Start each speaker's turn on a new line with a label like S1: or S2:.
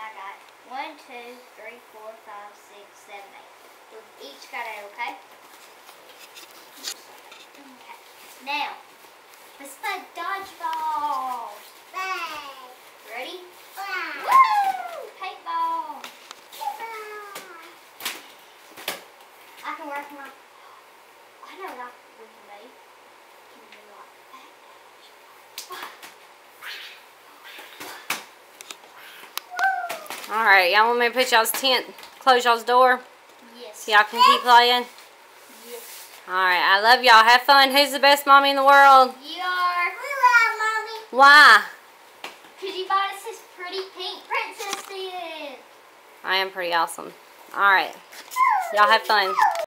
S1: I got one, two, three, four, five, six, seven, eight. We've each got eight, okay? Okay. Now, let's play dodgeball. Ready? Woo! Paintball. I can work my. I know I we can make. Can do like that.
S2: All right, y'all want me to put y'all's tent, close y'all's door,
S1: Yes.
S2: so y'all can keep playing?
S1: Yes.
S2: All right, I love y'all. Have fun. Who's the best mommy in the world?
S1: You are. We love mommy.
S2: Why?
S1: Cause you bought us this pretty pink princess thing.
S2: I am pretty awesome. All right, y'all have fun.